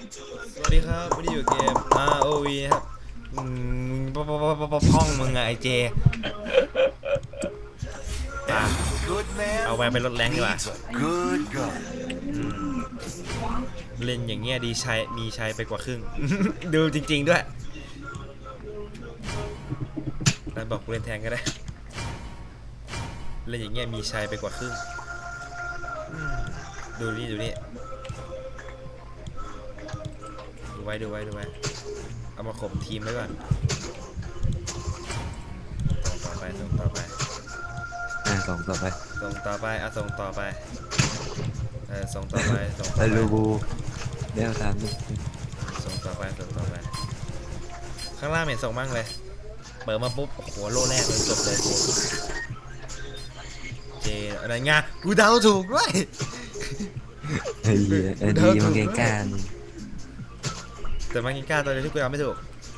สวัสดีครับวันนี้อยู่เกม ROV ครับอืมปะปะปะปะปะพ่องมึงอะไอเจอะ Good man เอาแวนไปลดแรงดีกว่า needs a good gun. เล่นอย่างเงี้ยดีใชัยมีใชัยไปกว่าครึ่ง ดูจริง ๆด้วยแล้วบอกกูเล่นแทนก็ได้ เล่นอย่างเงี้ยมีใชัยไปกว่าครึ่งอืมดูนี่ดูนี่ ดูไว้ดูไว้ดูไว้ เอามาข่มทีมไว้ก่อนส่งต่อไปส่งต่อไปอ่าส่งต่อไปส่งต่อไปอะส่งต่อไปเออส่งต่อไปส่งต่อไปไปรูบูเดี๋ยวตามนี่ส่งต่อไปส่งต่อไป ข้างล่างเห็นส่งบ้างเลย เปิดมาปุ๊บโอ้โหโลแรกเลยจบเลยกูเจอะไรเงี้ยกูเดาถูกด้วยไอ้เหี้ยไอ้ดีมันเก่งกล้าร แต่มากินก้าตัวเดียวที่กูเอาไม่ถูก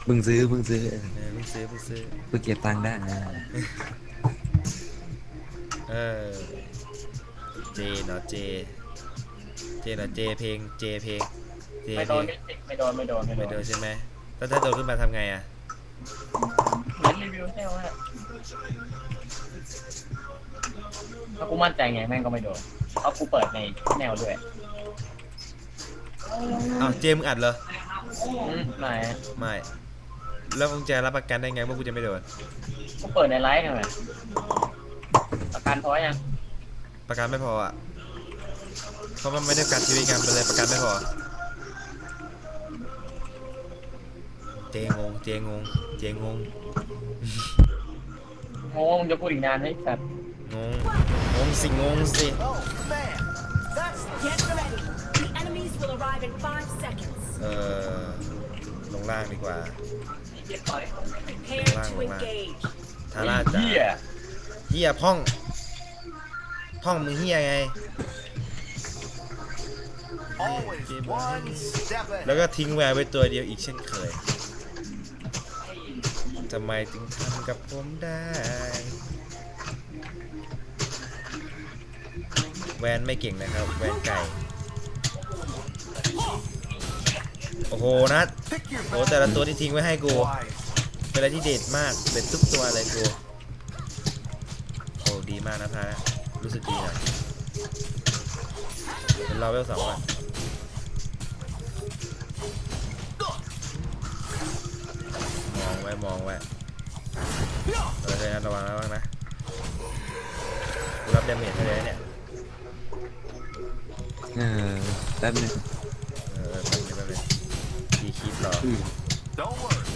มึงซื้อมึงซื้อเออเพิ่งซื้อเพิ่งซื้อ เพื่อเก็บตังค์ได้เออ เจเนาะเจ เจเนาะเจเพลง เจเพลง เจไม่เพโดลนงไม่โดนไม่โดนไม่โดไม่นโดนใช่ไหมแล้วถ้าโดนขึ้นมาทำไงอะ เหมือนรีวิวใช่ไหมถ้ากูมั่นใจไงแม่งก็ไม่โดนเพราะกูเปิดในแนวด้วย อ้าวเจมึงอัดเหรออืม ไหนไม่ แล้วมึงจะรับประกันได้ไงว่ากูจะไม่โดนกูเปิดในไลฟ์ไงประกันพอยังประกันไม่พออะเพราะมันไม่ได้ประกันชีวิตกันไปเลยประกันไม่พอ เจงงเจงงเจงงงงว่ามึงจะพูดอีกนานไหมสัตว์งงงงสิงงสิ Oh man, that's Get ready. The enemies will arrive in five seconds. เออลงล่างดีกว่า Prepare Wow, to wow. engage. ทาร่าจ๋าเหี้ยเฮียพ่อง พ่องมึงเฮียไง always one step แล้ว ahead. ก็ทิ้งแวร์ไว้ตัวเดียวอีกเช่นเคยทำไมถึงทำกับผมได้ แวนไม่เก่งนะครับ แวนไก่ โอ้โหนัดโอ้แต่ละตัวที่ทิ้งไว้ให้กู เป็นอะไรที่เด็ดมาก เด็ดทุกตัวเลยกูโอ้ดีมากนะพานะรู้สึกดีนะเป็นรอเวลสองก่อนมองไว้ มองไว้เออเลยนะระวังระวังนะรับดาเมจเท่าไรเนี่ยเออแป๊บนึง เออแป๊บนึงแป๊บนึงดีคลิป รออืม Don't worry,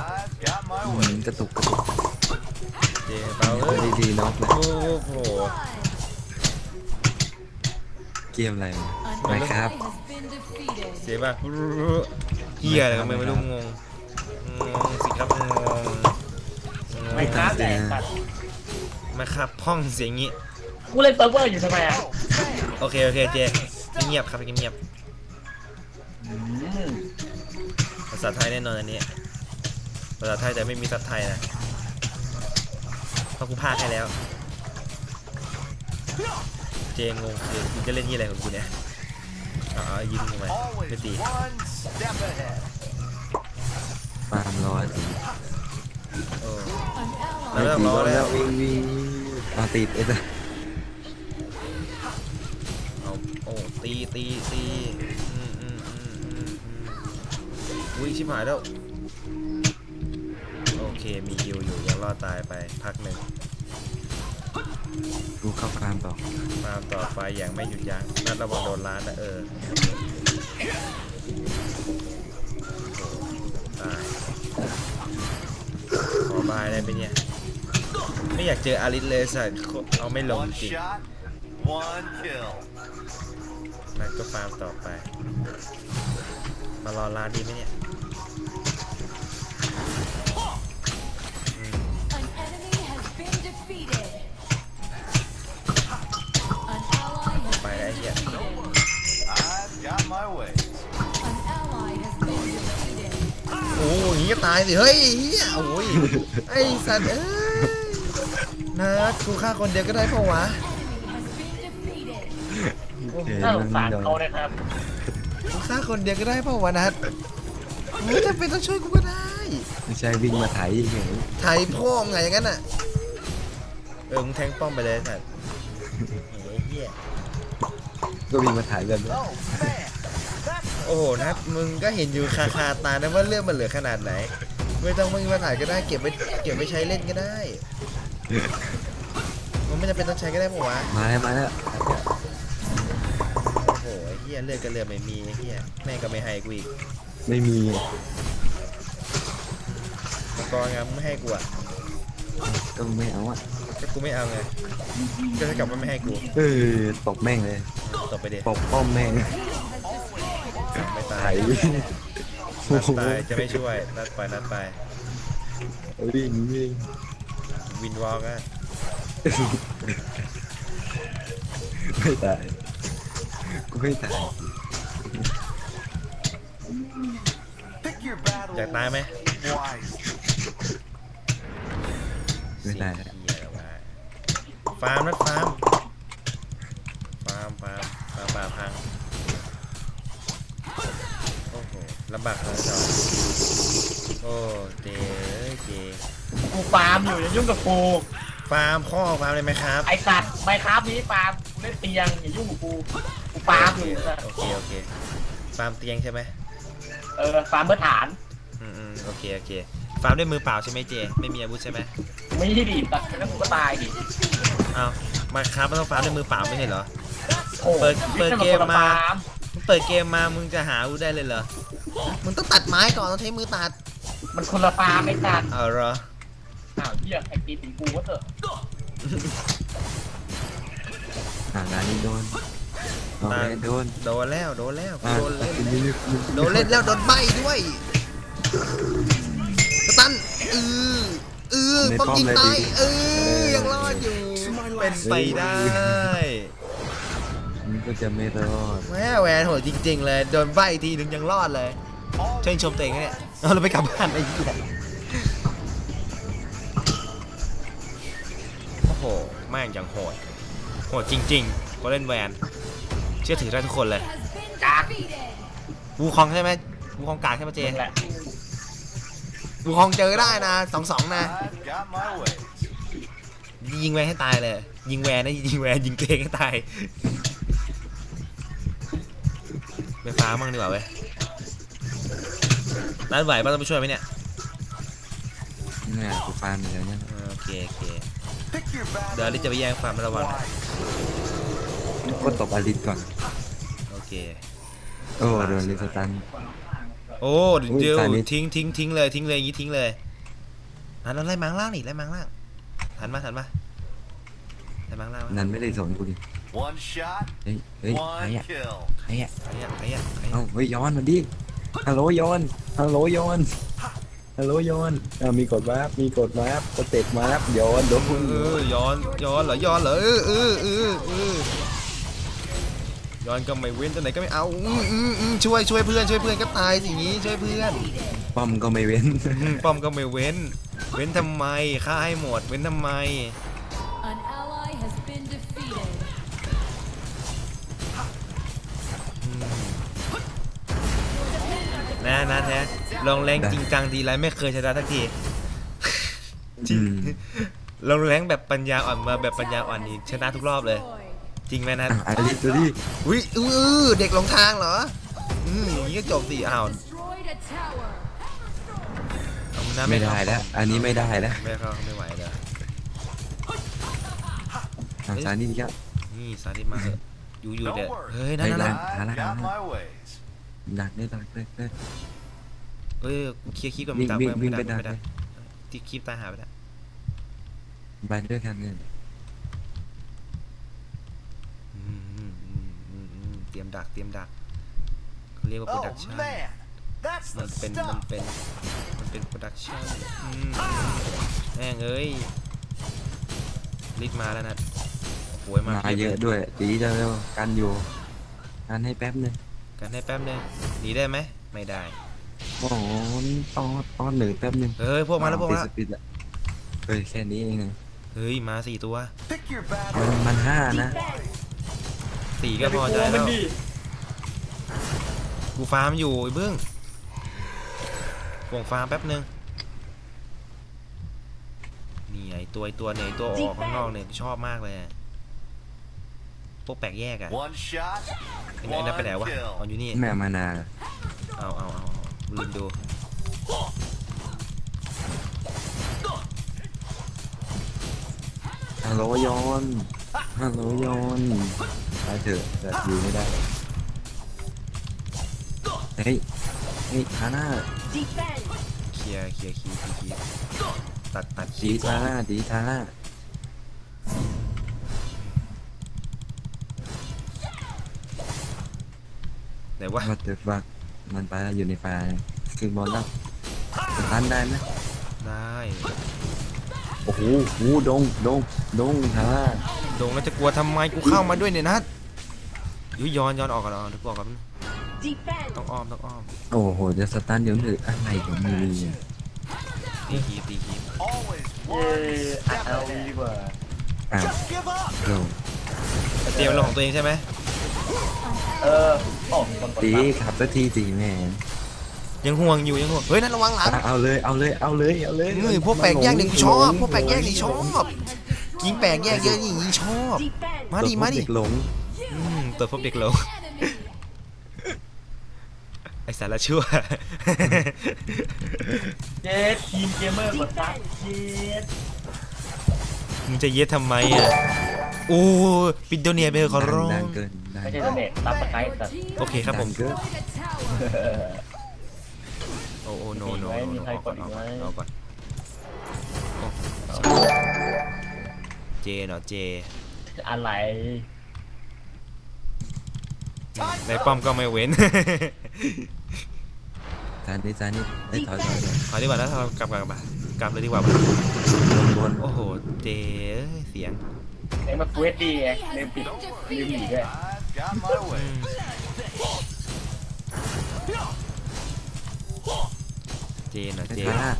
I've got my อื way. มกระตุกกระตุกเจเปล่าเอ้ยดีๆน็อกเลยโอ้โห เกมอะไรไม่ครับเสียป่ะเฮียอะไรก็ไม่รู้งงงงสิครับงงไม่ค้าแต่สัตว์มาครับพ่องเสียงงี้ กูเล่นเซิร์ฟเวอร์อยู่ทำไมอะโอเคโอเคเจเงียบครับเงียบอืมภาษาไทยแน่นอนอันนี้ ภาษาไทยแต่ไม่มีซับไทยนะเพราะกูพากให้แล้ว เจงงเจกูจะเล่นยี่อะไรของกูเนี่ยอ๋อยิงทำไมไม่ Always ตี one step ahead. ปาล์มรอสิโอ้แล้วไม่ต้องรอแล้ววิ่งวิ่งเอาติดไอ้สัสเอาโอ้ตีตีตี อุ้ยชิบหายแล้ว โอเคมีฮิวอยู่ยังรอดตายไปพักหนึ่งกูเข้าฟาร์มต่อมาต่อไปอย่างไม่หยุดยั้งนัดระวังโดนล้านนะเออตายขอบายได้ไหมเนี่ย ไม่อยากเจออาริสเลยสัตว์เอาไม่ลง One จริง shot, one kill. นัดก็ฟาร์มต่อไป มารอร้านดีไหมเนี่ยางงี้ก็ตายสิ เฮ้ยเหี้ยโอ้ยไอ้สัตว์เอ้ยนัดกูฆ่าคนเดียวก็ได้เพราะวะ Enemy has been defeated. เห็นน่าสมังนสารโดนเขานะครับกูฆ่าคนเดียวก็ได้เปล่าวะนัดไม่จำเป็นต้องช่วยกูก็ได้ ไม่ใช่วิ่งมาไถ่ายเฉยไทยพ่อไงอย่างนั้นอะ เออมึงแทงป้อมไปเลยสัตว์เฮ้ยเหี้ยก็วิ่งมาถ่ายกันด้วย Oh, man. That's โอ้โหนัดมึงก็เห็นอยู่คาคาตานะว่าเรื่องมันเหลือขนาดไหน ไม่ต้องมึงมาถ่ายก็ได้เก็บไว้เก็บไว้ใช้เล่นก็ได้ มันไม่จำเป็นต้องใช้ก็ได้ปะวะมาแล้วมาแล้วโอ้โหไอ้เฮียเลือกก็เลือกไม่มีไอ้เฮียแม่งก็ไม่ให้กูอีกไม่มีมังกรงามไม่ให้กูอะก็ไม่เอาอะก็กูไม่เอาไงก็จะกลับว่าไม่ให้กูเออตบแม่งเลยตบไปเด็ตบป้อมแม่งไม่ตาไถ่ายยวิ่ง นัโอ้ดโหตายจะไม่ช่วยนัดไปนัดไปวิ่งวิ่งวินวอล์กอะไม่ตายกูไม่ตาย pick your battle อยากตายไหม wise. ไม่ตายเฮียว่าฟาร์มนัดฟาร์ม บากเลยจอโอ้เจเอ้ยเจกูฟาร์มอยู่อย่ายุ่งกับกูฟาร์มข้อฟาร์มเลยไหมครับไอสัตว์ไมครับนี้ฟาร์มกูเล่นเตียงอย่ายุ่งกับกูกูฟาร์มอยู่นะโอเคโอเคฟาร์มเตียงใช่ไหมเออฟาร์มเพื่อฐานอืมอืมโอเคโอเคฟาร์มด้วยมือเปล่าใช่ไหมเจ ไม่มีอาวุธใช่ไหมไม่ได้ดีแต่แล้วกูก็ตายดิอ้าวมาครับมันต้องฟาร์มด้วยมือเปล่าไม่ใช่เหรอโอ้เปิดเปิดเกมมาฟร์มึงเปิดเกมมามึงจะหาอาวุธได้เลยเหรอ มึงต้องตัดไม้ก่อนต้องใช้มือตัด มันคนละฟาร์มไอ้สัตว์เอาเหรออ้าวเหี้ยไอ้ตีตีกูก็เถอะห่างานนี้โดนเอาไปโดนโดนแล้วโดนแล้วอะโดนเล่นนี่นี่โดนเล่นแล้วโดนใบด้วยสตันเออเออป้อมยิงตายเออยังรอดอยู่เป็นไปได้มันก็จะไม่รอดแม่แหวนโหดจริง ๆ เลยโดนใบทีนึงยังรอดเลย ชื่นชมตัวเองเนี่ยเราไปกลับบ้านไอ้เหี้ยโอ้โหแม่งยังโหดโหดจริงๆก็เล่นแวนเชื่อถือได้ทุกคนเลยวูคองใช่ไหมวูคองกากใช่ไหมเจมึงแหละวูคองเจอได้นะสองสองนะยิงแวนให้ตายเลย ยิงแวนนะยิงแวนยิงเองให้ตายไปฟ้ามั่งดีกว่าเว้ย นัดไหวป่ะต้องไปช่วยไหมเนี่ยเนี่ยกูฟาร์มอยู่แล้วเนี่ยเออโอเคโอเค Pick your battle เดี๋ยวลิจะไปแย่งฟาร์มระวังนะ wise. ก็ตบอลิสก่อน โอเค โอ้โดนลิสตัน โอ้อุ้ยเดี๋ยวตายนิด ทิ้งทิ้งทิ้งเลยทิ้งเลยอย่างงี้ทิ้งเลยนัดเราไล่มังล่างนี่ไล่มังล่างทันมาทันมาไล่มังล่างมานันไม่ได้สนกูดิ One shot, เฮ้ยเฮ้ยใคร one อะ kill. ใครอะใครอะใครอะใครอะเอ้าเฮ้ยย้อนมาดิ ฮัลโหลย้อนฮัลโหลย้อนฮัลโหลย้อนอ่ามีกดวาร์ปมีกดวาร์ปสเต็ปวาร์ปย้อนโดนเออย้อนย้อนเหรอย้อนเหรอเออเออเออเออย้อนก็ไม่เว้นตัวไหนก็ไม่เอาอืมอืมอืมช่วยช่วยเพื่อนช่วยเพื่อนก็ตายสิอย่างงี้ช่วยเพื่อนป้อมก็ไม่เว้นอืมป้อมก็ไม่เว้น เว้นทำไมฆ่าให้หมดเว้นทำไม นะนะแท้ลงแรงจริงจังทีไรไม่เคยชนะทักทีจริงอืมลงแรงแบบปัญญาอ่อนมาแบบปัญญาอ่อนอีกชนะทุกรอบเลย Destroyed. จริงไหมนะอะอลิสดูดิอุ้ยอือเด็กหลงทางเหรออืมอย่างนี้ก็จบสิอ้าว Destroyed a tower. เอานะไม่เข้าได้แล้ว อันนี้ไม่ได้แล้วไม่เข้าไม่ไหวเลยทางซ้ายนี่ก็นี่ซาดิสมาเถอะอยู่อยู่เด็ด Don't worry. เฮ้ยนั่นนั่นไม่นั่นได้ I've got my ways. ดักได้ดักได้ได้เอ้ยกูเคลียร์คลิปกับมึวิ่งงตามวิ่งไปวิ่งไม่ไปได้ดักไม่เลได้ยที่คลิปตายหายไปแล้วไปด้วยกันเลยอืมอืมอืมอืมอืมเตรียมดักเตรียมดักเขาเรียกว่าโปร Oh ดักชั่น man, that's มัน the เป็นมัน stuff. เป็นมันเป็นโปรดักชั่นแม่งเอ้ยลิดมาแล้วนะโอ้ยมามาพีบเยอะด้วยตีจะเร็วกันอยู่กันให้แป๊บนึง กันให้แป๊บนึงหนีได้ไหมไม่ได้โอ้โหตอนตอนหนึ่งแป๊บนึงเฮ้ยพวกมาแล้วพวกปิดมาสปิดอะเฮ้ยแค่นี้เองนะเฮ้ยมาสี่ตัว Pick your มัน battle มันห้านะสี่ก็พอใจมัแล้นวดีกูฟาร์มอยู่ไอ้เบื้องห่วงฟาร์มแป๊บนึงนี่ไอตัวไอตัวเนี่ยไอ้ตัวออกข้างนอกเนี่ยกูชอบมากเลยอะ พวกแปลกแยกอะ One shot, ไอ้นั่นไอ้นั่นไปไหนวะ one อ๋อ kill. อยู่นี่แม่มานาเอาเอาเอาเอาลืมดูฮัลโหลโยนฮัลโหลโยนไปเถอะแต่อยู่ไม่ได้เฮ้ยเฮ้ยฮาน่า Defend. เคลียร์เคลียร์คีย์คีย์คีย์ตัดตัดคีดีย์ทาน่าดีทาน่า ไหนวะวัดเดฟักมันไปแล้วอยู่ในไฟคือบอลแล้วตันได้ไหมได้โอ้โหโอ้โหดงดงดงฮาน่าโดงแล้วจะกลัวทำไมกูเข้ามาด้วยเนี่ยนัดยุยย้อนย้อนออกก่อนเอาเดี๋ยวกูออกก่อน Defend. ต้องอ้อมต้องอ้อมโอ้โหจะสตันเดี๋ยวหนึ่งอะไรของมึงเนี่ยตีคีย์ตีคีย์ Always เย้ one เอา step ดี ahead. กว่าอ้าว Just give up. โดงเตรียมเรื่องของตัวเองใช่ไหมเออ โอ้มีคนกดดีรับขับสักทีสิแม่ยังห่วงอยู่ยังห่วงเฮ้ยนั่นระวังหลังอะเอาเลยเอาเลยเอาเลยเอาเลยเฮ้ยพวกแปลกแยกนี่กูชอบพวกแปลกแยกนี่ชอบยิงแปลกแยกเยอะนี่ยิงชอบ Defend. มาดิมาดิเด็กหลงอืมตัวพบเด็กโลงไอสารชั่ว เจ็ดทีมเกมเมอร์กดซับเจ็ดมึงจะเย็ดทำไมอะ โอ้ปิดโดเนียไปเถอะขอร้องดังเกินดังไม่ใช่ตัวเน็ตซับสไครต์แต่โอเคครับผมดังเกินโอ้โอ้โนโนมีโนใครเอากก่อดนอีเอากไหมก่อนเอาก่อนโอ้เจเนาะเจ อะไรในป้อมก็ไม่เว้นจานนี้จานนี้ไอ้ยถอยถอยถอยขอดีกว่านะเรากลับกลับกลับกลับเลยดีกว่าป่ะบนโอ้โห เจเอ้ยเสียง เอ็งมาเควสดีไงลืมปิดลืมหนีด้วย I've got my อื way. มเจเนาะไอ้เจทาร่า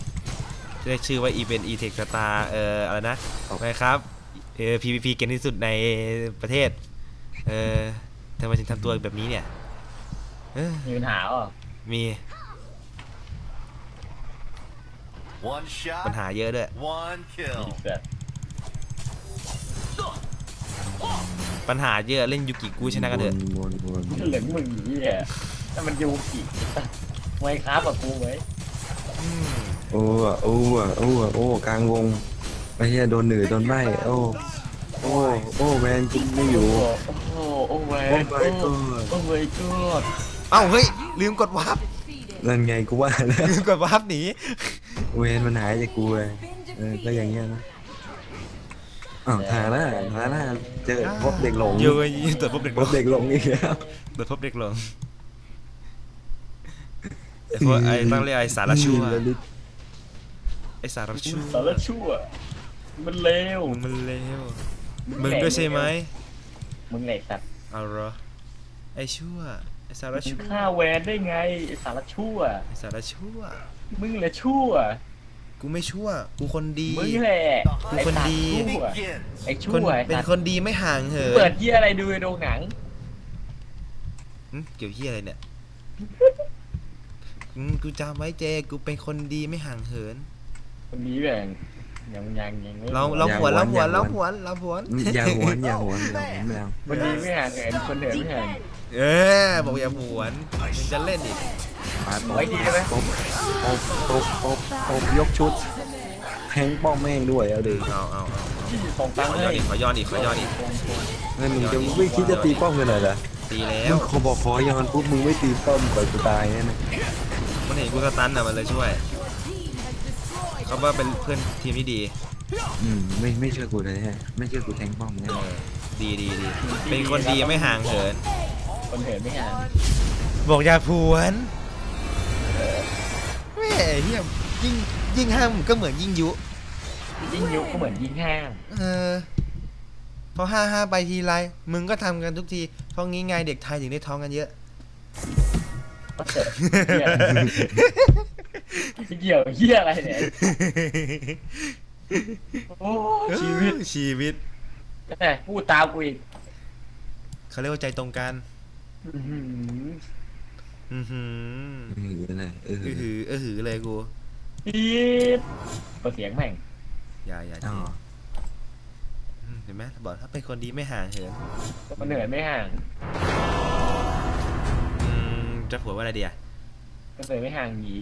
เรียกชื่อว่าอีเวนต์อีเทคสตาร์เอ่ออะไรนะนะครับเออ PVP เก่งที่สุดในประเทศ เออทำไมถึงทำตัวแบบนี้เนี่ยเออมีปัญหาอะมี One shot, ปัญหาเยอะด้วย one kill. เกิด ปัญหาเยอะเล่นยูกิกูชนะกันเถอะบนบนบนเหลืองมึงอย่างนี้อะถ้ามันยูกิไว้ครับกับกูไว้อืมโอ้อะโอ้อะโอ้อะโอ้กลางวงไอ้เหี้ยโดนหนือโดนใบโอ้โอ้โอ้แวนกินไม่อยู่โอ้โหโอ้เว้โอ้ย my god โอ้เว้ยก็เอ้าเฮ้ยลืมกดวาร์ปนั่นไงกูว่าแล้วลืมกดวาร์ปหนีเวนมันหายจากกูเลยเออก็อย่างเงี้ยนะ อ้าวทาร่าทาร่าเจอพบเด็กหลงเยอะยี่ตัวพบเด็กพลบงเด็กหลงอีกแล้วตัวพบเด็กลงไอ้พวกไอ้ต้องเรียกไอ้สารชั่วระลึกไอ้สารชั่วสารชั่ว มันเลวมึงมันเลวมึงด้วยใช่ไหมมึงเหล็กสัตว์เอาเหรอไอ้ชั่วไอ้สารมึงชั่วฆ่าแวนได้ไงไอ้สารชั่วไอ้สารชั่ว มึงแหละชั่ว กูไม่ชั่ว กูคนดีมึงแหละกูไอ้คนสัตดีว์ชั่ว Begins. ไอ้คชั่นวไอ้เป็นสัตว์คนดีไม่ห่างเหิเปินดที่อะไรดูในโรงหนังหึเกี่ยวเหียอะไรเนี่ยอืมกูจำไว้เจ กูเป็นคนดีไม่ห่างเหินคนนี้แบ่งยังยังยังไม่เราเราหวนเราหวนเราหวนเราหวนอย่าหวนอย่าหวนอย่าหวนแมวคนดีไม่ห่างเหินคนเหินไม่ห่างเออบอกอย่าหวนมึงจะเล่นอีกปาดไว้ดีได้ไหมตบตบตบตบ ตบยกชุดแทงป้อมแม่งด้วยเอาดิเอาเอาเอาส่งตังขอห้ย้อนอีกขอย้อนอีกขอย้อนอีกเฮ้มึงจะไม่คิดจะตีป้อมกันหน่อยเหรอตีแล้มึว งขอบอกขอย้อนปุ๊บมึงไม่ตีป้อมก่อนกูตายแน่นะมันเห็นกูสตันอะมันเลยช่วย เขาว่าเป็นเพื่อนทีมที่ดีอืมไม่ไม่เชื่อกูเลยฮะไม่เชื่อกูแทงป้อมแน่เออดีดีดี เป็นคนดีไม่ห่างเหิน คนเหินไม่ห่างบอกอย่าผวนแม่เฮีย ยิ่งยิ่งห้ามก็เหมือนยิ่งยุ ยิ่งยุก็เหมือนยิ่งห้ามเออพอห้าห้าไปทีไรมึงก็ทำกันทุกทีเพราะงี้ไงเด็กไทยถึงได้ท้องกันเยอะก็เสร็จเกี่ยวเหี้ยอะไรเนี่ยโอ้ชีวิตชีวิตแม่พูดตามกูอีกเขาเรียกว่าใจตรงกันอื้อหืออือหือเอออะไรเอออือหือเออหือเลยกู อีดเปิดเสียงแม่ง อย่าอย่าอ๋เจออืมเห็นไหมบอกถ้าเป็นคนดีไม่ห่างเหินมันเหนื่อยไม่ห่าง อืมจะผัวว่าอะไรเดียก็เหนื่อยไม่ห่างหนี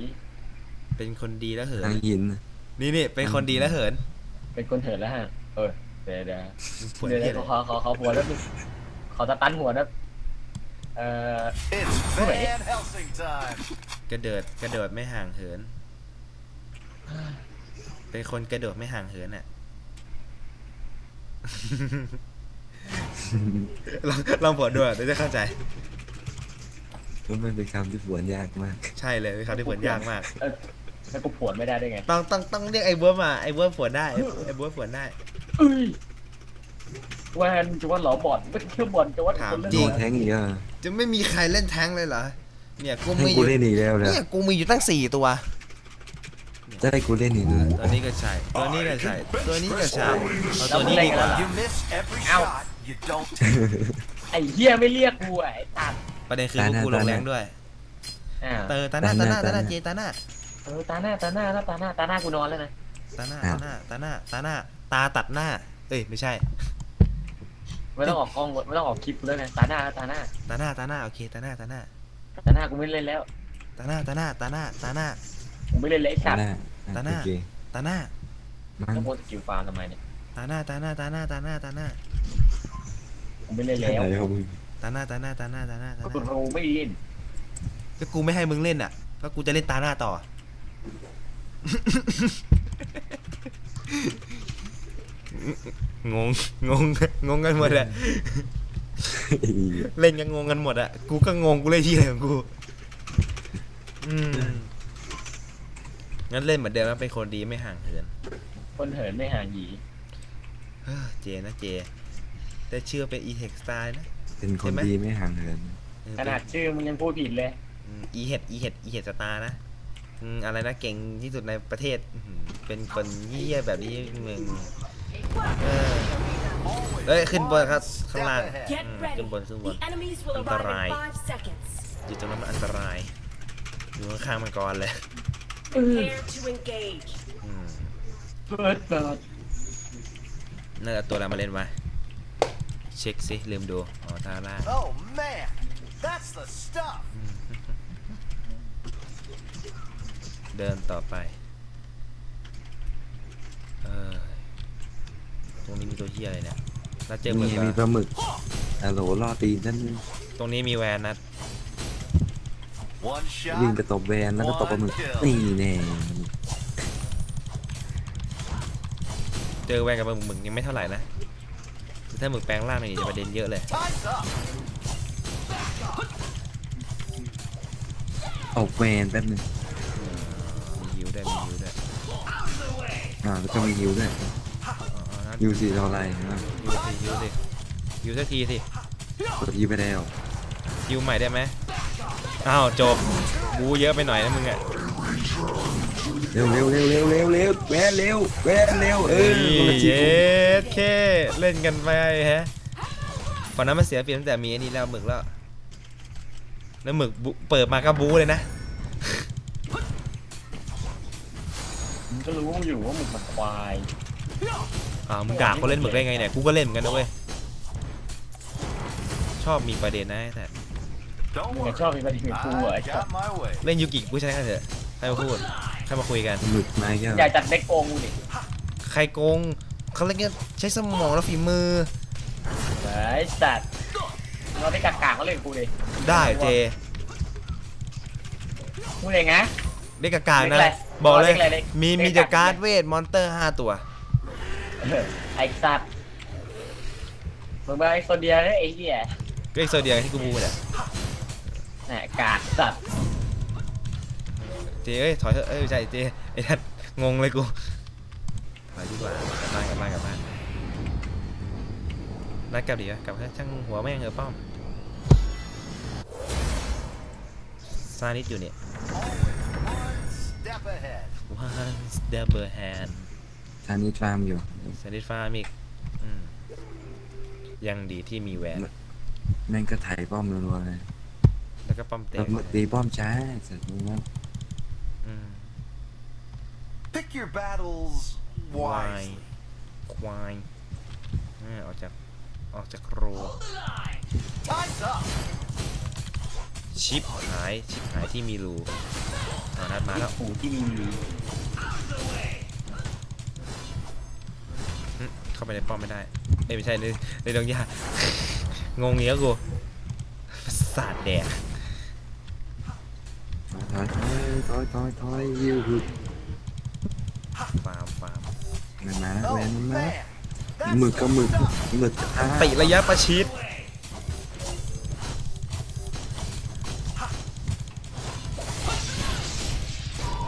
เป็นคนดีแล้วเหินทางหิน นี่นี่เป็นคนดีแล้วเหินเป็นคนเถิดแล้วห่างเออ เดี๋ยวเดี๋ยวผัวเดี๋ยวเหีเดี๋ยยวอะไรขอขอขอหัวแล้วขอตะตันหัวนะเอ่อ It's Wait. Van Helsing time. กระเดิดกระโดดไม่ห่างเหิน เป็นคนกระโดดไม่ห่างเหินอะลองลองผลดูอะเดี๋ยวจะเข้าใจมันเป็นคำที่ผวนยากมาก ใช่เลยเป็นคำที่ผลยากมาก เออแล้วกูผวนไม่ได้ได้ไง ต้องต้องต้องเรียกไอ้เวิร์มาไอ้เวิร์ผลได้ไอ้ไอ้เวิร์ผลได้ เอ้ยแวนจะว่าหลอบอดไม่เชื่อบอลจะว่าถามคนเล่นจริโดงนแทงอีกอะจะไม่มีใครเล่นแท้งเลยเหรอเนี่ยกูให้มีอกูยู่เล่นอีกแล้วเนี่ยเนี่ยกูมีอยู่ตั้งสี่ตัว จะให้กูเล่นอีกเลยตัวนี้ก็ใช่ตัวนี้ก็ใช่ตัวนี้ก็ใช่เอาตัวนี้ดีกว่า You miss every Ow. shot. You don't take. ไอ้เหี้ยไม่เรียกกูอะไอ้ตัดประเด็นคือพวกกูลงแรงด้วยอ่าเตอตาหน้าตาหน้าตาหน้าเจตาหน้าเออตาหน้าตาหน้าแล้วตาหน้าตาหน้ากูนอนแล้วนะตาหน้าตาหน้าตาหน้าตาหน้าตาตัดหน้า เอ้ยไม่ใช่ไม่ต้องออกกล้องไม่ต้องออกคลิปกูแล้วไงตาหน้าตาหน้าตาหน้าตาหน้าโอเคตาหน้าตาหน้าตาหน้ากูไม่เล่นแล้วตาหน้าตาหน้าตาหน้าตาหน้ากูไม่เล่นเลยไอ้สัตว์หน้า ตาหน้าโอเคตาหน้ามันแล้วโพ skill ฟาร์มทำไมเนี่ย ตาหน้า ตาหน้า ตาหน้า ตาหน้า ตาหน้ากูไม่เล่นแล้วอะไรของมึงตาหน้า ตาหน้า ตาหน้า ตาหน้าตาหกูน้ากูไม่เล่นก็กูไม่ให้มึงเล่นอะ ก็กูจะเล่นตาหน้าต่อ งง งง งงกันหมดอะเล่นกันงงกันหมดอะกูก็งงกูเล่นที่อะไรของกู อืม งั้นเล่นเหมือนเดิมนะเป็นคนดีไม่ห่างเหิน คนเหินไม่ห่างหยีเฮ้อเจนะเจ แต่เชื่อเป็น e-tech style นะ เป็นคนดีไม่ห่างเหินเออขนาดชื่อมึงยังพูดผิดเลยอืม e-head e-head e-head star นะอืมอะไรนะเก่งที่สุดในประเทศอื้อหือเป็นคนเยี่ยแบบนี้มึงเออเอ้ยขึ้นบนครับข้างล่าง Get อืม ready. ขึ้นบนขึ้นบน The enemies will arrive Antarai. in five seconds. อยู่ตรงนั้นมันอันตราย อยู่ข้างๆมังกรเลย Prepare to engage. อืมเปิดเปิดน่าจะตัวอะไรมาเล่นวะเช็คสิลืมดูอ๋อทาร่า Oh man, that's the stuff. เดินต่อไปเออตรงนี้มีตัวเฮียอะไรเนี่ยแล้วเจอหมึมีกมีปอะลาหมึกฮัลโหลล่อตีนนั่นตรงนี้มีแวนนัด One ยิง shot. กระตบแวนแล้วก็ตบปลาหมึกนี่แน่เจอแวนกับหมึกยังไม่เท่าไหร่นะแต่ถ้าหมึกแปลงร่างนี่จะประเด็นเยอะเลย Time's up. ตบแวนแป๊บนึงมีฮิวด้วยมีฮิวด้วยอ่าแล้วก็มีฮิวด้วยอ๋ออ๋อนัดฮิวสีเท่าไรนะฮิวสิฮิวสิฮิวสักทีสิกดฮิวไปแล้วฮิวใหม่ได้ไหม อ้าวจบบูเยอะไปหน่อยนะมึงอะเร็วเร็วเร็วเร็วเร็วเร็วแวนเร็วแวนเร็วเออคนละทีเย็ดเคเล่นกันไปฮะก่อนนั้นมันเสียเปรียบตั้งแต่มีไอ้นี่แล้วหมึกแล้วแล้วหมึกบุเปิดมาก็บูเลยนะมึงก็รู้อยู่ว่ามึงมันควายอ้าวมึงด่าคนเล่นหมึกได้ไงเนี่ยกูก็เล่นเหมือนกันนะเว้ยชอบมีประเด็นนะแต่ Don't มึง worry. ชอบมีประเด็นกับกูเหรอไอ้ I สัต got ว์ my way. เล่นยูกิกูใช้กันเถอะใครมาพูดใครมาคุยกันหมึกไม้แก้วอย่าจัดเด็กโกงกูดิใครโกงเขาเล่นกันใช้สมองและฝีมือไอ้สัตว์เราได้กากๆเขาเล่นกูดิได้เจพูดเองนะเด็กกากๆนะเด็กอะไรบอกเลยเด็กอะไรเด็กมีเด็กมีแต่กากการ์ดเวทมอนเตอร์ห้าตัวเออไอ้สัตว์มึงมาไอ้โซเดียนะไอ้เหี้ยก็อีกโซเดียที่กูพูดอะ แหมกากสัตว์เจเอ้ยถอยเถอะเอ้ยไม่ใช่เจไอ้ทัดงงเลยกูถอยดีกว่ากลับบ้านกลับบ้านกลับบ้านนัดกลับดีวะกลับเถอะช่างหัวแม่งเออป้อมซานิดอยู่เนี่ย One step ahead. one double hand ชานิดฟาร์มอยู่ ซานิดฟาร์มอีกอืมยังดีที่มีแหวน แม่งก็ไถ่ป้อมรัวๆเลย แต่แล้วก็ป้อมแตแล้วกมึงตีป้อมช้าเสร็จมึงนั้นอืม Pick your battles ควาย wisely. ควายอ่าออกจากออกจากโร Time's up. ชิปหายชิปหายที่มีรูเอานัดมาแล้วปู่ที่มีอืมเข้าไปในป้อมไม่ได้เอ้ยไม่ใช่ในในดงหญ้างงเงี้ยกูประสาทแดก ถอยถอยถอยถอยถอยยิวหึฟาร์มฟาร์มมันมาแล้ว Oh แวนมันมา man, that's หมึก the ก็หมึก stuff. หมึกจะตายติระยะประชิด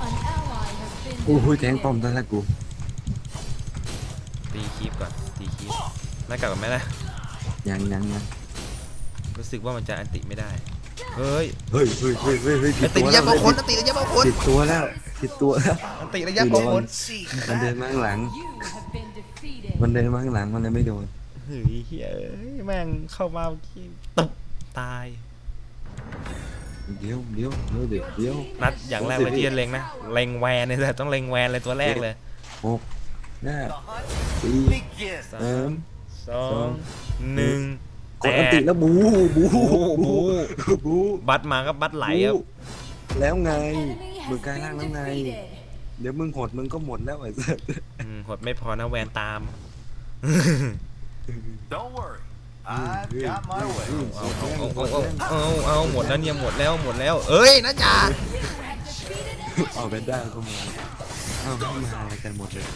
An ally has been โอ้โหแทง defeated. ป้อมตั้งแต่กูตีคีบก่อนตีคีบไม่กลับกันไหมล่ะยังยังยังรู้สึกว่ามันจะอันติไม่ได้ เฮ้ยเฮ้ยเฮ้ยเฮ้ยเฮ้ยเฮ้ยอันติระยะเบาคนอันติระยะเบาคนผิดตัวแล้วผิดตัวแล้วอันติระยะเบาคน See มันเดิน that? มาข้างหลัง You have been defeated. มันเดินมาข้างหลังมันเลยไม่โดนเฮ้ยเฮ้ยแม่งเข้ามาเมื่อกี้ตบตายเดี๋ยวเดี๋ยวเดี๋ยวเดี๋ยวเดี๋ยวนัดอย่างแรกเลยที่จะเล็งนะเล็งแวนเลยแต่ต้องเล็งแวนเลยตัวแรกเลยหกห้า The hunt สี่ begins. สาสามมสองหนึ่ง กดอันติแล้วบูบูบูบูบูบัตรมาก็บัตรไหลครับแล้วไง Enemy มึง has กลายร่าง been แล้วไง defeated. เดี๋ยวมึงหดมึงก็หมดแล้วไอ้สัสอืมหดไม่พอนะแวนตาม Don't worry. I've got my way. เอาเอาเอาเอาเอาเอาหมดแล้วเนี่ยหมดแล้วหมดแล้ว เอ้ยนะจ๊ะเอาไปได้ก็มาเอาไม่มาอะไรกันหมดเลย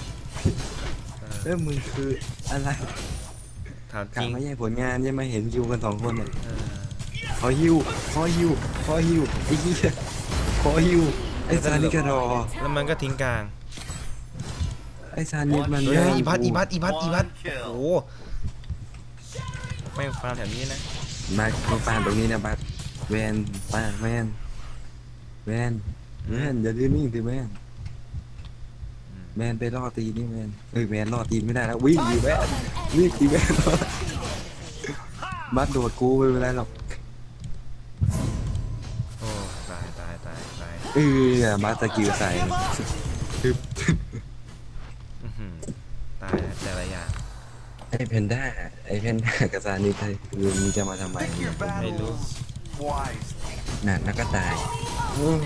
เอ้ยมึงคืออะไร ถามกจลับริงมาแย่งผลงานใช่ไหมเห็นคิวกันสองคนเนี่ยเออขอฮิวขอฮิวขอฮิวไอ้เหี้ยขอฮิวไอ้ซานิกระดอแล้วมันก็ทิ้งกลางไอ้ซานิมันเฮ้ยย่างอีบัตอีบัตอีบัตอีบัต One kill โอ้โหไม่ฟาร์มแถวนี้นะมามาปานตรงนี้นะบัสแวนปานแวนแวนแวนอย่าดื้อนิ่งสิแวน แวนไปล่อตีนี่แวนเอ้ยแวนล่อตีนไม่ได้แล้ววิ่งดิแวนวิ่งดิแวนบัสโดดกูไม่เป็นไรหรอกโอ้ตายตายตายตายเออบัสตะกิวใส่คืออื้อหือตายแล้วแต่ละอย่างไอ้เพนด้าไอ้เพนด้ากับซานิไทยคือมึงจะมาทำไม Pick your ไม่รู้ battles wisely. น่ะแล้วก็ตาย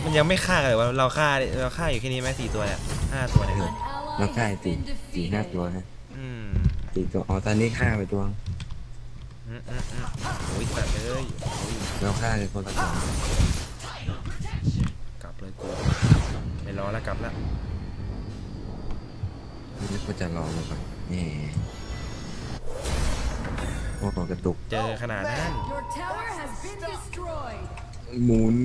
มันยังไม่ฆ่ากันเลยวะเราฆ่าเราฆ่าอยู่แค่นี้ไหมสี่ตัวเนี่ยห้าตัวเนี่ย An แล้ว ally ใกล้ has ตี been สี่ห้า defeated. ตัวนะอืมสี่ตัวอ๋อตอนนี้ฆ่าไปตัวอืมอืมอืมโอ้ยสัตว์เอ้ยโอ้ยเราฆ่ากันคนละสองกลับเลยกูไม่รอแล้วกลับแล้วนี่ก็จะรอมาก่อนนี่โอ้โหกระตุกเจอขนาดนั้น Your tower has been destroyed. หมุน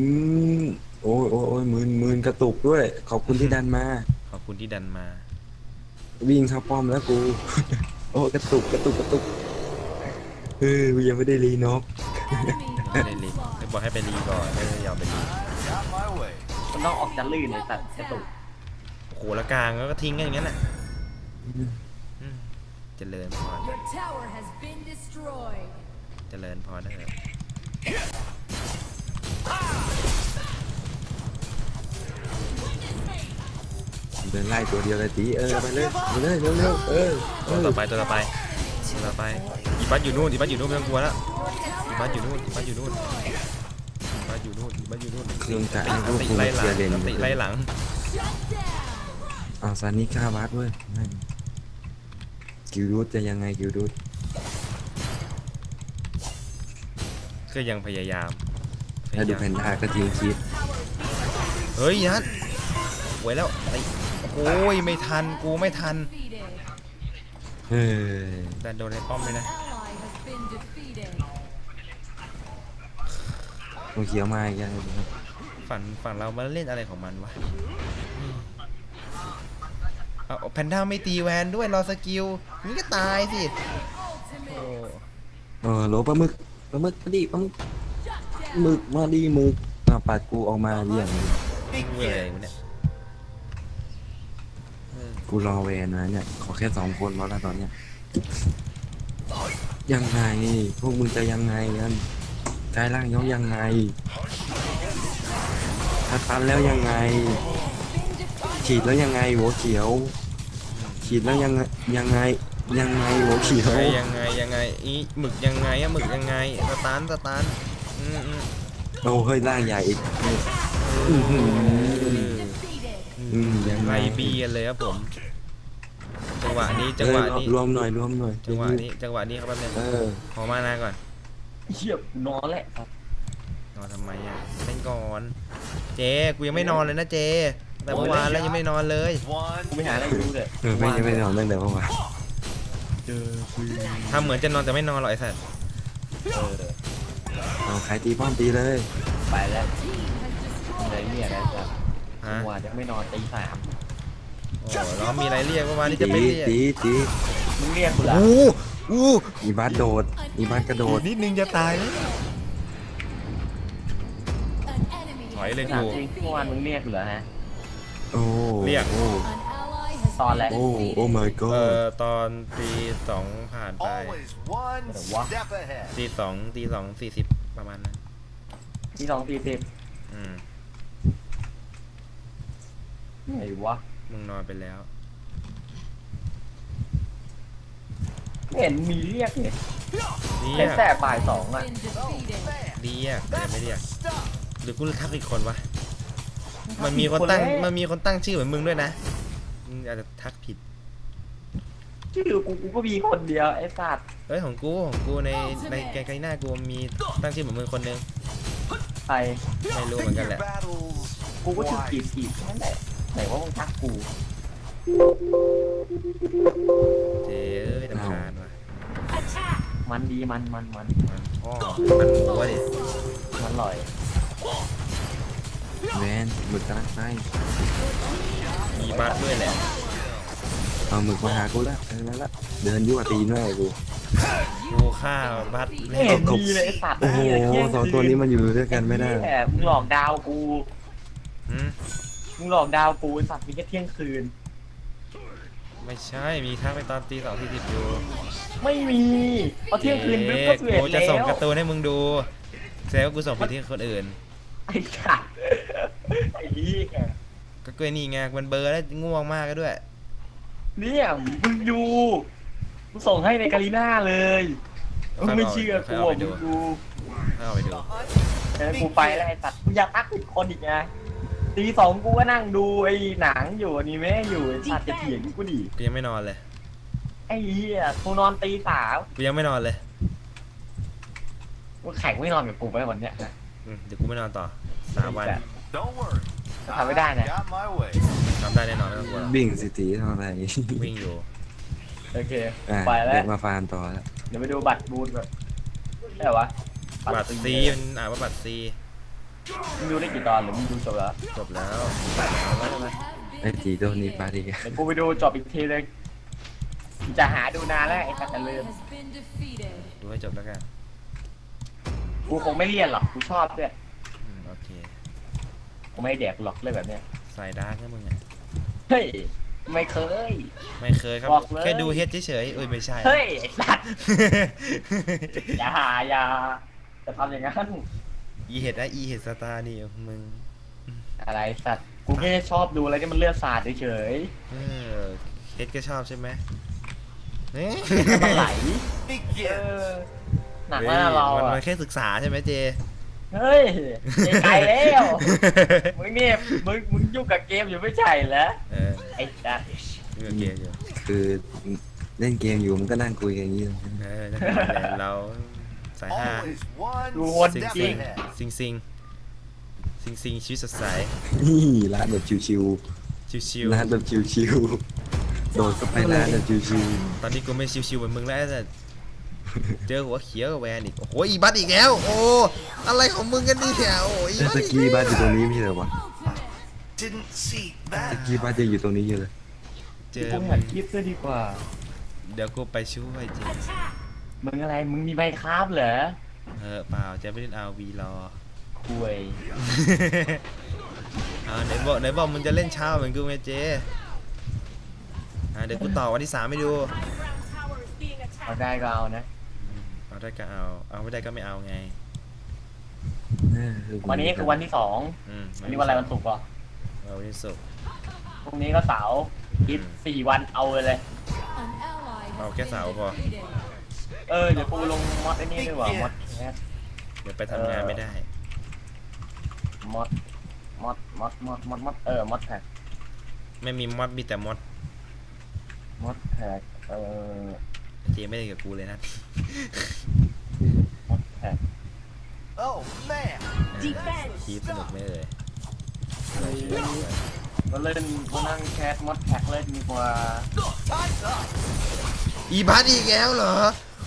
โอ้ยโอ้ยโอ้ยมืนมืนกระตุกด้วย ขอบคุณที่ดันมา ขอบคุณที่ดันมา วิ่งเข้าป้อมแล้วกู โอ้ยกระตุกกระตุกกระตุกเออกูยังไม่ได้รีนก Enemy ไม่ได้รีบไม่บอกให้ไปรีก่อนไม่ได้ยอมไปรี Got my way. มันต้องออกจะลื่นเลยสัตว์กระตุกโอ้โหแล้วกลางก็ทิ้งกันอย่างนั้นน่ะอืมเจริญพร Your tower has been destroyed. เจริญพรนะเถอะ เดินไล่ตัวเดียวเลยตีเออไปเลยไปเลยเร็วเร็วๆเออเอตัวอต่อไปตัวต่อไปตัวต่อไปอีบัสอยู่นู่นอีบัสอยู่นู่นไม่ต้องกลัวแล้วอีบัสอยู่นู่นอีบัสอยู่นู่นอีบัสอยู่นู่นอีบัสอยู่นู่นเครื่องกะให้พอัวนกติกูไล่มาหเคลัลียงร์เลนอันติไล่หลัง Shut down. เอาซานิฆ่าบัสเว้ยนั่นกิวรูทจะยังไงกิวรูทก็ยังพยายามพ ถ้ายดูายามแพนด้าก็ทิ้งคลิปเฮ้ยนัดไว้แล้วไอ้โอ้ยไม่ทันกูไม่ทัน Defeated. เฮ้ยแต่โดนในป้อมเลยนะ Ally has been defeated. ตัวเขียวมาอีกแล้วครับฝั่งฝั่งเรามาเล่นอะไรของมันวะเอาแพนด้าไม่ตีแวนด้วยรอ skill นี่ก็ตายสิโอ้เออโหลปลาหมึกปลาหมึกมาดิปลาหมึก หมึกมาดิหมึกอะปัดกูออกมาเยี่ยมเบื่ออะไรวะเนี่ยเออกูรอเวนนะเนี่ย ขอแค่สองคนพอแล้วตอนเนี้ยยังไง พวกมึงจะยังไงกันกายร่างย้องยังไงถ้าตันแล้วยังไง ฉีดแล้วยังไงหัวเขียว ฉีดแล้วยังไงยังไงยังไงหัวเขียวเฮ้ยยังไงยังไงอีหมึกยังไงอะหมึกยังไงสตาร์ทสตาร์ ทอืมอืมโอ้เฮ้ยร่างใหญ่อีกยังไงไล่บีกันเลยครับผม จังหวะนี้จังหวะนี้รวมหน่อยรวมหน่อยจังหวะนี้จังหวะนี้ครับแป๊บนึงเออขอมานาก่อนเหี้ยนอนแหละนอนทำไมอะเล่นก่อน เจกูยังไม่นอนเลยนะเจแต่เมื่อวานแล้วยังไม่นอนเลยกูไปหาอะไรดูเลยเออไม่ยังไม่นอนตั้งแต่เมื่อวานทำเหมือนจะนอนแต่ไม่นอนหรอกไอ้สัตว์ เออเอาใครตีป้อมตีเลย ไปแล้วอะไรเนี่ยนะจ๊ะฮะเมื่อวานจะไม่นอนตีสามโอ้แล้วมีอะไรเรียกเมื่อวานนี้จะตีไม่เรียกตีตีมึงเรียกกูเหรออู้อู้อีบัสโดดอีบัสกระโดดนิดนึงจะตายแล้ว An enemy ถอยเลยถามกูจริงเมื่อวานมึงเรียกกูเหรอฮะโอ้เรียก โอ้ An ally has Tòn lại. been โอ้โอ้ defeated. my เอ่ god อตอนตีสองผ่านไป Always one What? step ahead. ตีสองตีสองสี่สิบประมาณนั้นที่สองสี่สิบอืมไหนวะมึงนอนไปแล้ว ไม่เห็นมีเรียกเนี่ยเรีเห็ยนกแต่บ่ายสองอะ Been defeated. เรียกแต่ไม่เรียก Stop. หรือกูทักอีกคนวะ มันมีคนตั้ง มันมีคนตั้งชื่อเหมือนมึงด้วยนะ มึงอาจจะทักผิด ชื่อกูกูก็มีคนเดียวไอ้สัตว์เอ้ยของกูของกูในในแกงไกหน้ากูมีตั้งชื่อเหมือนมึงคนนึงใครไม่รู้เหมือนกันแหละ Battles กูก็ชื่อ wise. กีบกีบนั่นแหละไหนว่ามึงทักกูเจ๊เอ้ยตำคาญว่ะ Attack! มันดีมันมันมันมันพ่อมันหมูวะดิมันอร่อยแมนหมึกกำลังไป มีบัตด้วยแหละเอาหมึกมาหากูละเออแล้วละเดินยั่วตีนแม่กูกูฆ่าบัตไม่เห็นดีเลยไอ้สัตว์โอ้โหนี่เลยเที่ยสองตัวนี้มันอยู่ด้วยกันไม่ได้แหมึงหลอกดาวกูหืมมึงหลอกดาวกูไอ้สัตว์มีแค่เที่ยงคืน ไม่ใช่มีทักไปตอนตีสองที่สิบอยู่ไม่มีพอเที่ยงคืนปุ๊บก็เปลี่ยนกูแล้จะส่งวการ์ตูนให้มึงดูแสดงว่ากูส่งไปที่คนอื่นไอ้สัตว์ไอ้เหี้ย ก็เกยนี่ไงมันเบลอร์แล้วง่วงมากก็ด้วย เนี่ยมึงดูมึงส่งให้ในกาลิน่าเลยมึงไม่เชื่อกูอะมึงดูเข้าไปดูเออกูไปแล้วไอ้สัตว์กูอยากทักผิดคนอีกไงตีสองกูก็นั่งดูไอ้หนังอยู่อันนี้แม่อยู่ไอ้สัตว์จะเถียงกูดิกูยังไม่นอนเลยไอ้เหี้ยกูนอนตีสามกูยังไม่นอนเลยกูแข่งไม่นอนกับกูไปวันเนี้ยนะอืมเดี๋ยวกูไม่นอนต่อสามวัน Don't worry. How we done I it? got my way. ทำได้แน่นอนไม่ต้องกลัวหรอกวิ่งสิตีเท่าไหร่วิ่งอยู่โอเค อะไปแล้เด็วกมาฟาร์มต่อแล้วเดี๋ยวไปดูบัตรบูธก่อนได้วะบัตรซีมันอ่านว่าบัตรซีมึงดูได้กี่ตอนหรือมึงดูจบแล้วจบแล้วไอ้ตีตัวนี้ปาดีกเดี๋ยวกูไปดูจบอีกทีเลยจะหาดูนานแล้วไอ้สัตว์จะลืม has been defeated. ดูให้จบแล้วกัน กูคงไม่เรียนหรอก กูชอบด้วยอืมโอเค กูไม่แดกหรอกเลยแบบเนี้ยสาย dark นะมึงอะเฮ้ยไม่เคย ไม่เคยครับ บอกเลย แค่ดูเฮ็ดเฉยๆเอ้ยไม่ใช่ เฮ้ยไอ้สัตว์อย่าอย่าจะทำอย่างนั้นอีเห็ดนะอีเห็ดสตาร์นี่มึงอะไรสัตว์กูแค่ชอบดูอะไรที่มันเลือดสาดเฉยเออเฮ็ดก็ชอบใช่ไหมเอ๊ะๆมันไหลเอ Begin. อหนักมากเรามันอะมันแค่ศึกษาใช่ไหมเจ เฮ้ยไกลแล้วมึงเนี่ยมึงมึงยุ่งกับเกมอยู่ไม่ใช่เหรอเออไอ้สัตว์เรื่องเกมอยู่คือเล่นเกมอยู่มันก็นั่งคุยกันอย่างนี้เลยเออนั่นแหละเราสายห้า Always one ดูวนซิง step ซิง ahead. ซิงซิงซิงซิงชีวิตสดใสนี่ร้านแบบชิวชิวๆร้านแบบชิวๆโดดก็ไปร้านแบบชิวๆตอนนี้กูไม่ชิวๆเหมือนมึงแล้วแต่ เจอหัวเขียวกับแวนอีกโอ้โหอีบัตอีกแล้ว โอ้อะไรของมึงกันเนี่ยโอ้ยๆแต่ตะกี้บ้านอยู่ตรงนี้ไม่ใช่เหรอวะ Ultimate. Didn't see ตะ that. กี้บ้านจะอยู่ตรงนี้อยู่เลยเจอกูมึหังดคลิปด้วยดีกว่า เดี๋ยวกูไปช่วยเจ Attack! มึงอะไรมึงมีใบคราฟเหรอเออเปล่าจะไม่เล่นเอาวีรอคุยอ่าไหนบอกไหนบอกมึงจะเล่นเช้าเหมือนกูไงเจอ่าเดี๋ยวกูต่อวันที่สามให้ดู Underground tower is being เอา attacked. ได้ก็เอานะ เอาได้ก็เอา เอาไม่ได้ก็ไม่เอาไงเออวันนี้คือวันที่สองอืมวันนี้วันอะไรวันศุกร์เหรอเออวันที่ศุกร์พรุ่งนี้ก็เสาร์คิดสี่วันเอาเลย An ally has Mau been cái sào bò. defeated. เออ เดี๋ยวกูลงมอดไอ้นี่ด้วยว่ะมอดแคสเดี๋ยวไปทำงานไม่ได้ มอด มอด มอด มอด มอด มอด เออ มอดแท็กไม่มีมอดมีแต่มอดมอดแท็กเออ เจไม่ได้กับกูเลยนะมอดแท็ก Oh, man. คีบสนุกไหม่เอ่ยอะไรชื่ออะไรมาเล่นมานั่งแคสมอดแท็กเล่นดีกว่า Time's up. อีบัสอีกแล้วเหรอ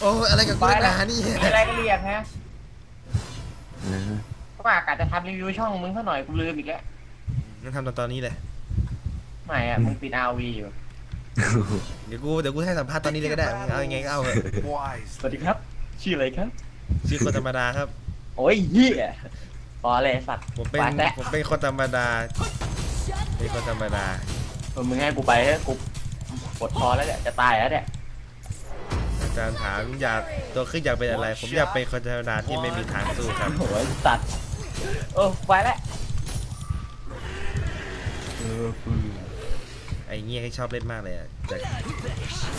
โอ้อะไรกับกูไปนักหแล้วนานี่มีอะไรก็เรียกฮะเออก็ว่ากะจะทำรีวิวช่องมึงซะหน่อยกูลืมอีกแล้วงั้นทำตอนตอนนี้เลย ไม่อะมึงปิดอาวีอยู่ เดี๋ยวกูเดี๋ยวกูให้สัมภาษณ์ตอนนี้เลยก็ได้มึงเอายังไงก็เอาเถอะ Wise. สวัสดีครับ ชื่ออะไรครับ ชื่อคนธรรมดาครับ โอ้ยเหี้ยพอเลยสัตว์ผมเป็นไปแล้วผมเป็นคนธรรมดาเป็นคนธรรมดาเออมึงให้กูไปเถอะกูปวดคอแล้วเนี่ยจะตายแล้วเนี่ยอาจารย์ถามอยากตัวขึ้นอยากเป็นอะไร ผมอยากเป็นคนธรรมดาที่ไม่มีทางสู้ครับโอ้ยสัตว์เออไปแล้วไอ้ เงี้ยให้ชอบเล่นมากเลยอะจาก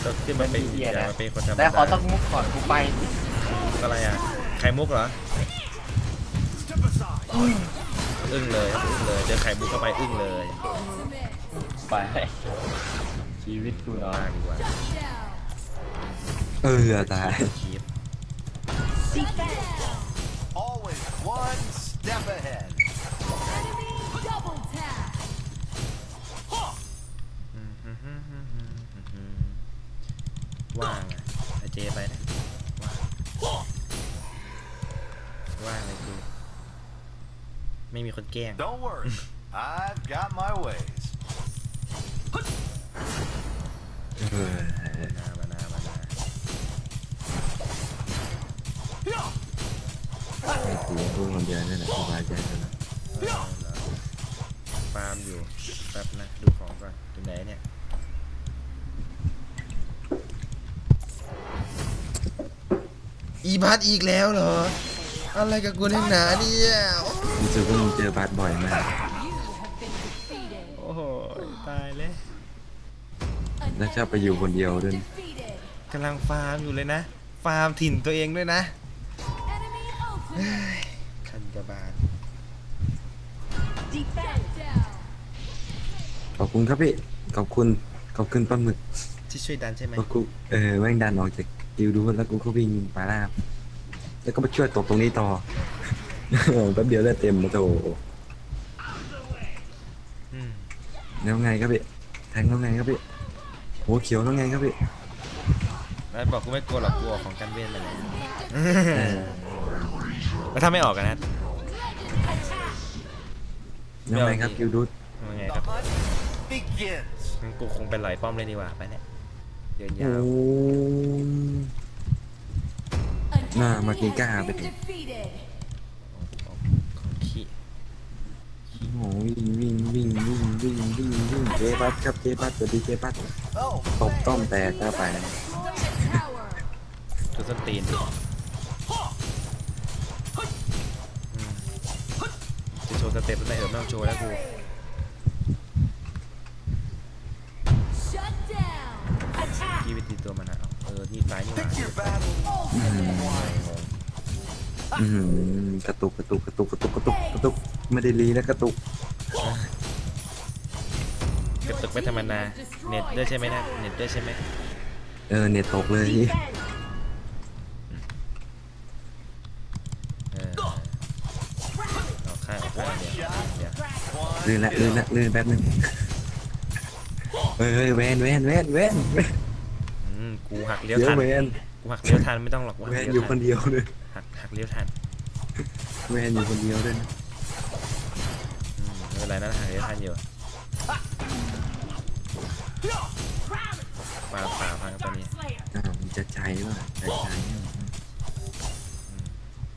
ตัวขึ้นมาเป็นอยากมาเป็นคนธรรมแต่ดาขอสักมุกก่อนกูไปอะไรอะไข่มุกเหรออึ้งเลยครับอึ้งเลยเจอไข่มุกเข้าไปอึ้งเลย Submit. ไปชีวิตกูเนาะมากดีกว่า Down. เออตายคีบ Always one step ahead. ว่างอะไอเจไปนะว่างว่างเลยกูไม่มีคนแกล้ง Don't worry. I've got my ways. เออมานามานามานาไอ้กูพูดคนเดียวนี่แหละสบายใจแล้วนะเออเหรอฟาร์มอยู่แป๊บนะ ดูของก่อนอยู่ไหนเนี่ย อีบัสอีกแล้วเหรอ อะไรกับกูนักหนาเนี่ยรู้สึกว่ามึงเจอบัสบ่อยมาก You have been defeated. โอ้โหตายเลย An แล้วชอบไปอยู่คนเดียวด้วย defeated. กำลังฟาร์มอยู่เลยนะ ฟาร์มถิ่นตัวเองด้วยนะ Enemy ultimate. คันกระบาล Shut down. ขอบคุณครับพี่ ขอบคุณ ขอบคุณปลาหมึกที่ช่วยดันใช่ไหมเพราะกูเออแม่งดันออกจาก กิวดูแล้วกูก็วิ่งไปลาบแล้วก็มาช่วยตบตรงนี้ต่อ แป๊บเดียวได้เต็มมาโถอืมแล้วไงครับพี่แทงแล้วไงครับพี่โหเขียวแล้วไงครับพี่แล้วบอกกูไม่กลัวหรอกกูออกของกันเวทมาแล้วเออแล้วถ้าไม่ออกกันนะแล้วไงครับกิวดูดยังไง The ครับ hunt begins. งั้นกูคงเป็นไหลป้อมเลยดีกว่าไปเนี่ยเดินยาโอ้ว An Nah, enemy makin has kah been betul. defeated. ของขี้โหวิ่งวิ่งวิ่งวิ่งวิ่งวิ่งวิ่งเจบัสครับเจบัสสวัสดีเจบัส Oh, ตบต้อมแตกเข้าไป Destroy a tower. ดูส้นตีนดิอืมจะโชว์สเต็ปแล้วไหมเออไม่ต้องโชว์แล้วกู Attack. กี้วิธีตัวมันอะเอาเออนี่ตายนี่หว่า pick your battle. อืมกระตุกกระตุกกระตุกกระตุกกระตุกกระตุกไม่ได้รีแล้วกระตุกกระตุกไม่ธรรมดาเน็ตด้วยใช่ไหมนะเน็ตด้วยใช่ไหมเออเน็ตตกเลยเออออกข้างออกข้างเดียวเดี๋ยวลื่นละลื่นละลื่นแป๊บนึงเฮ้ยเฮ้ยแวนแวนแวนแวนแวนอืม กูหักเลี้ยวเดี๋ยวทันแวนกูหักเลี้ยวทันไม่ต้องหรอกกูหัแวกนเลี้อยวยู่คทันนเดียวเลยหักหักเลี้ยวทันแวนอยู่คนเดียวด้วยนะอืมไม่เป็นไรนะหักเลี้ยวทันอยู่ปาป่าพังตอนนี้อ้าวมันจะใจว่ะใจใจ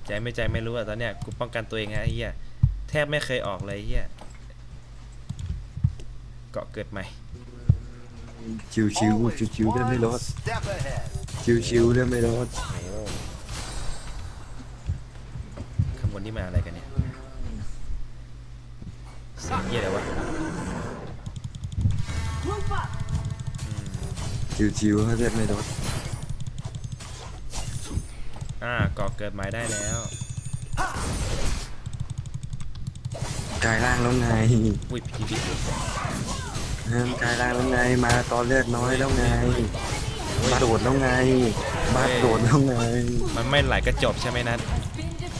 ใจไม่ใจไม่รู้อะตอนเนี้ยกูป้องกันตัวเองฮะไอ้เหี้ยแทบไม่เคยออกเลยไอ้เหี้ยเกาะเกิดใหม่ ชิวชิวชิวชิวๆเลื่อนไม่ล one ด step ahead. ชิวชิวๆเลื่อนไม่ลดโอ้โหข้างบนนี่นี่มาอะไรกันเนี่ยเสียงเยี่ยอะไรวะ Group up. ชิวๆเขาเลือดไม่ลดอ่าก่อเกิดหมายได้แล้วกายร่างแล้วไงอุ้ยพีพี เอิ่มกายร่างแล้วไง มาตอนเลือดน้อยแล้วไงบาสโดดแล้วไงบาสโดดแล้วไง มันไม่ไหลก็จบใช่ไหมนัท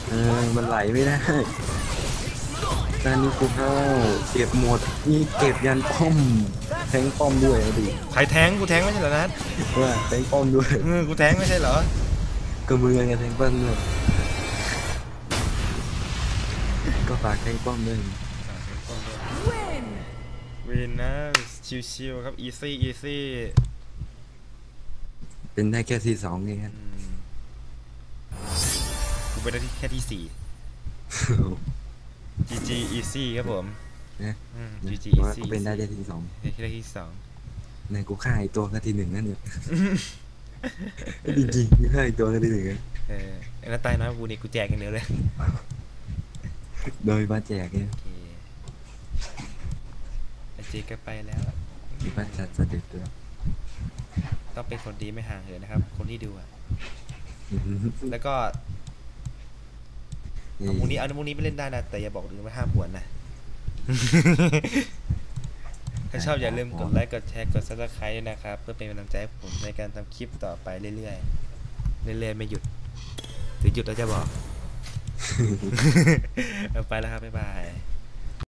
เออ มันไหลไม่ได้ตอนนี้กูเข้าเก็บหมดนี่เก็บยันป้อม แทงป้อมด้วยเอาดิใครแทงกูแทงไม่ใช่เหรอนัทว่าแทงป้อมด้วย เออกูแทงไม่ใช่เหรอ ก็มือไงแทงป้อมด้วยก็ฝากแทงป้อมด้วย Win. วินนะชิวๆครับ easy easy เป็นได้แค่ที่สองเองครับกูไปได้ที่แค่ที่สี่ GG easy ครับผมนะอืม GG ว่า easy ก็เป็นได้แค่ที่สองแค่ที่สองในกูฆ่าอีกตัวก็ที่หนึ่งนั่นเนี่ยจริงๆกูฆ่าอีกตัวก็ที่หนึ่งอะเออไอ้นัทตายน้อยกว่ากูนี่กูแจกอย่างเดียวเลย โดยมาแจกเนี่ย โอเคไอเจก็ไปแล้วมาจัดเสด็จด้วยต้องเป็นคนดีไม่ห่างเหินนะครับ คนที่ดูอะแล้วก็เอามูนี้เอามูนี้ไปเล่นได้นะ แต่อย่าบอกลืมว่าห้ามหวนนะ ถ้าชอบอย่าลืมกดไลค์ กดแชร์ กด subscribe ด้วยนะครับ เพื่อเป็นกำลังใจให้ผมในการทำคลิปต่อไปเรื่อยๆ เรื่อยๆ ไม่หยุด ถึงหยุดแล้วจะบอกเอาไปแล้วครับ บ๊ายบาย